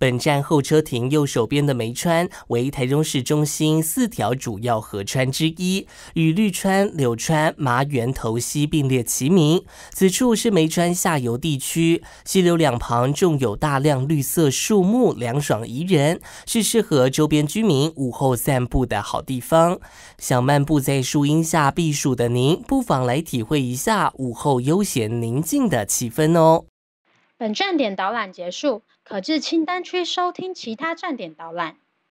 本站候车亭右手边的梅川为台中市中心四条主要河川之一，与绿川、柳川、麻园、头溪并列齐名。此处是梅川下游地区，溪流两旁种有大量绿色树木，凉爽宜人，是适合周边居民午后散步的好地方。想漫步在树荫下避暑的您，不妨来体会一下午后悠闲宁静的气氛哦。本站点导览结束。可至清单区收听其他站点导览。